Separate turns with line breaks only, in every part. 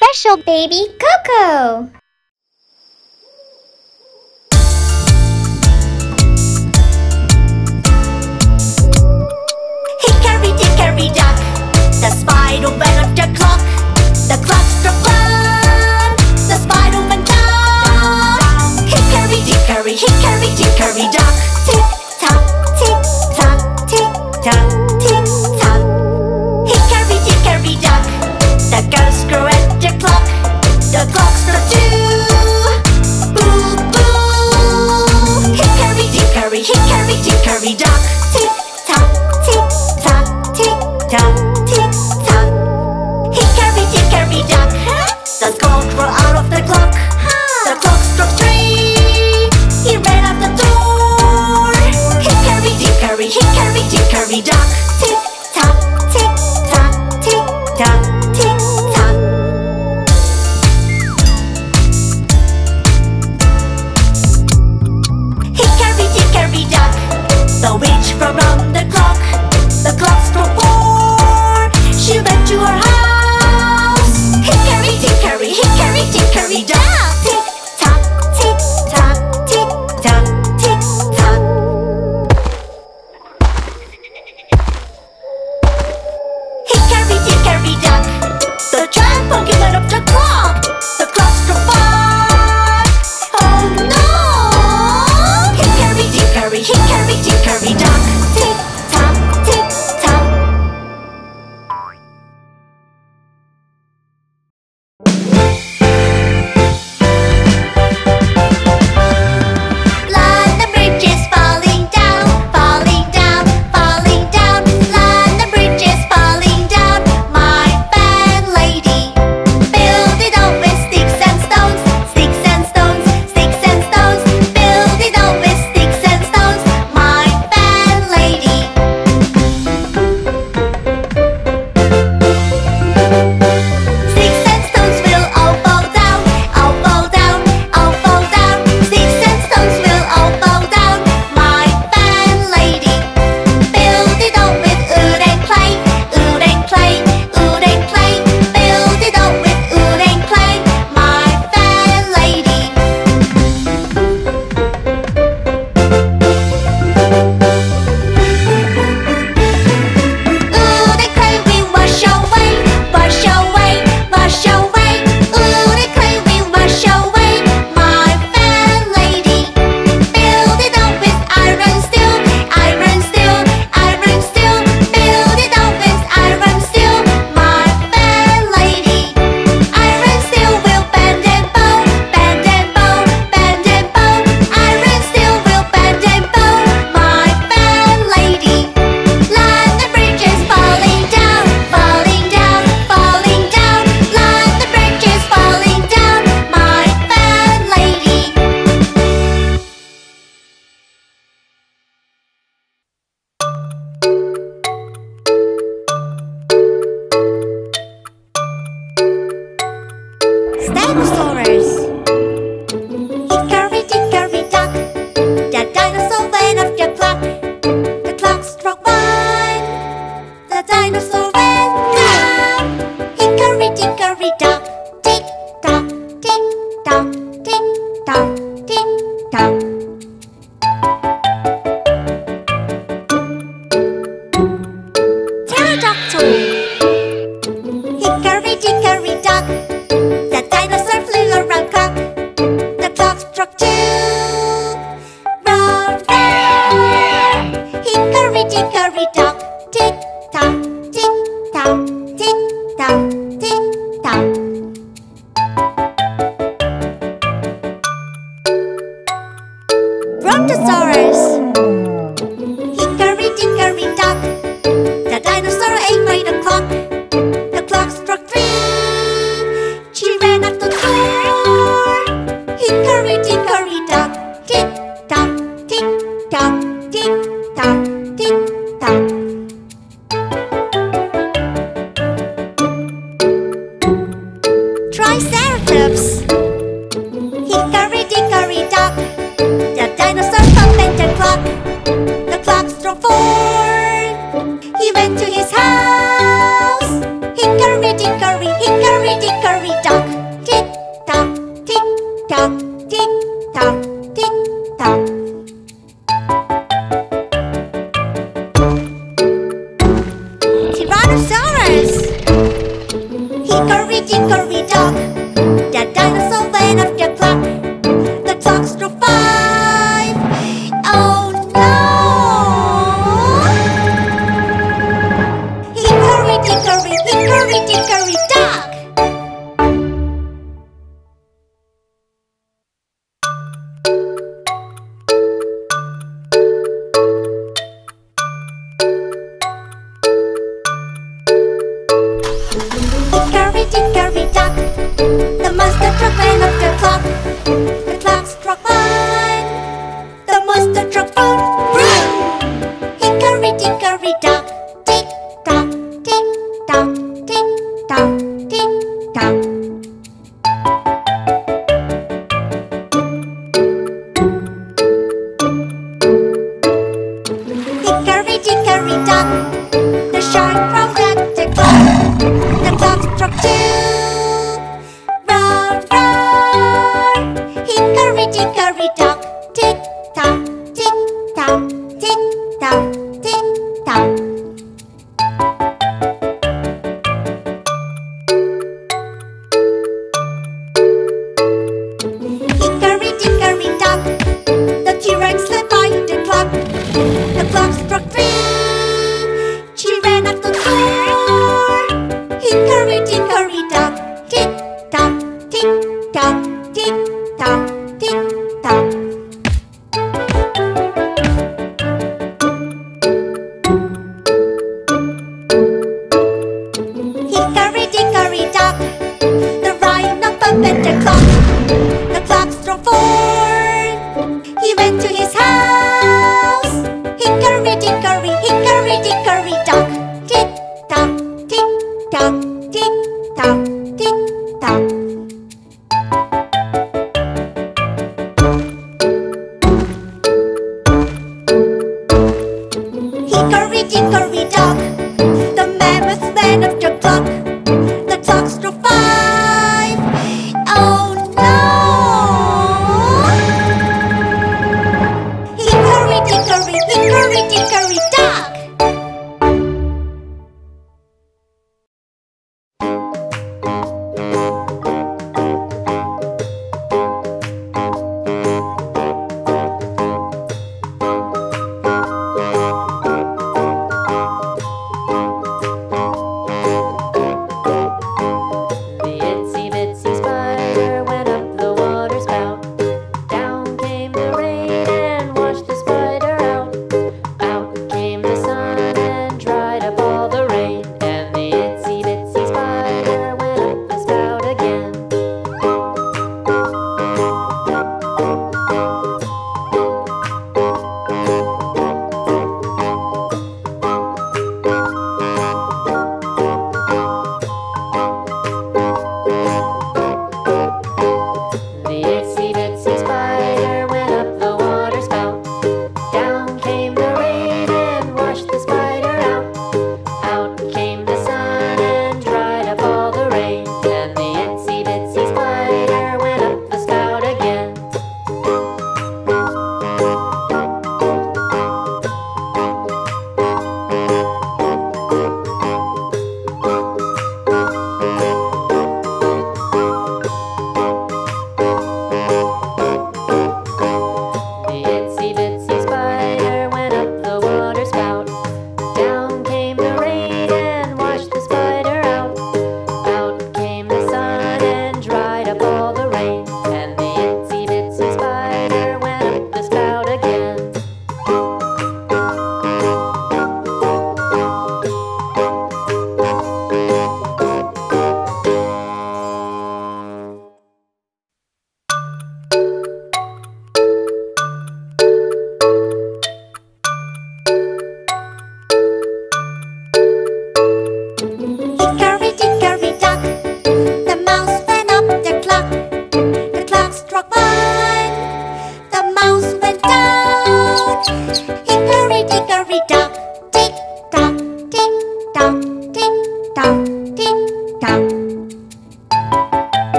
special baby Coco.
Hickory dickory dock. the spider went up the clock. The clock struck one, the spider went down. Hickory dickory, hickory dickory dock. The monster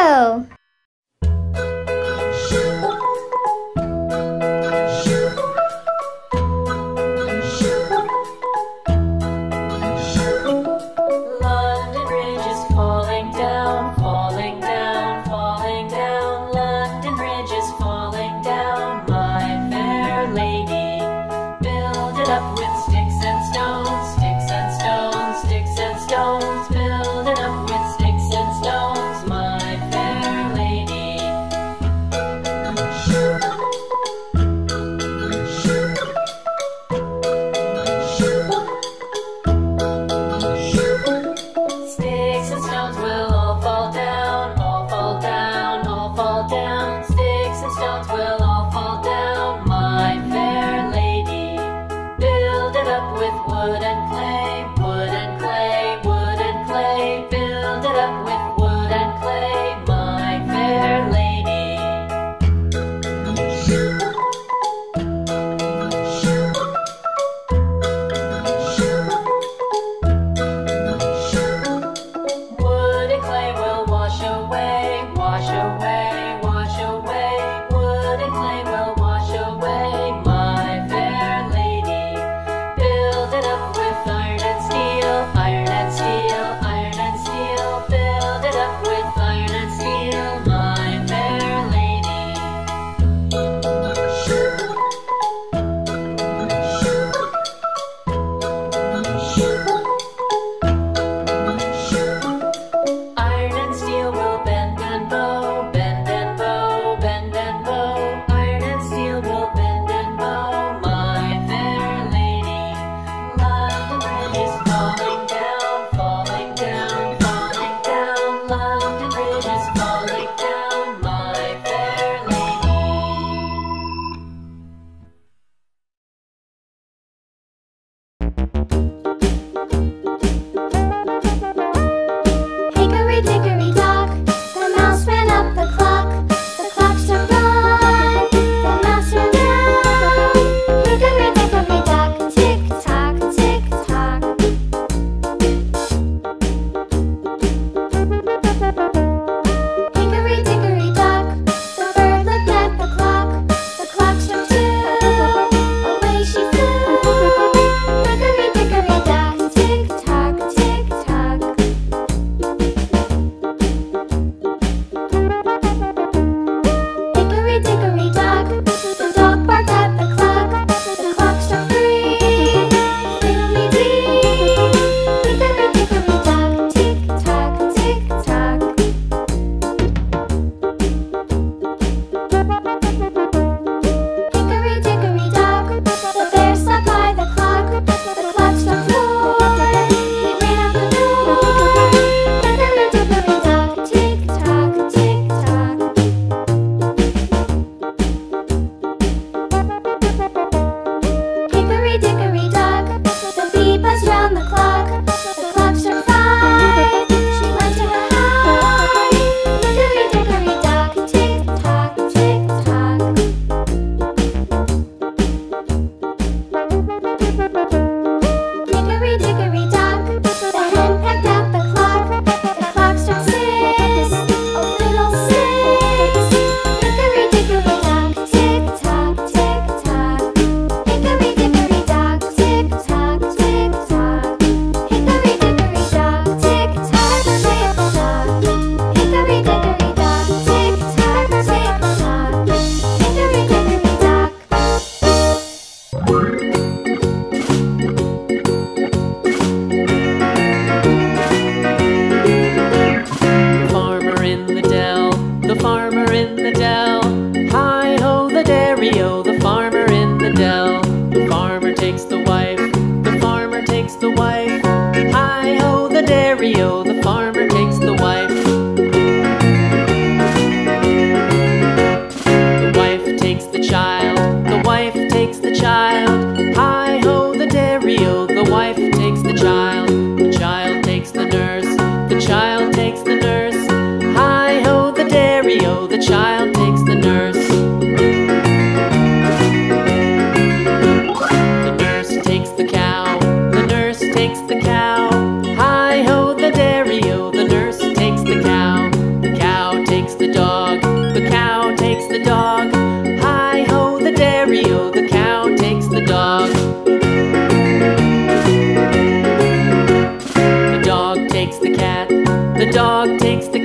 Hello. Dog
takes the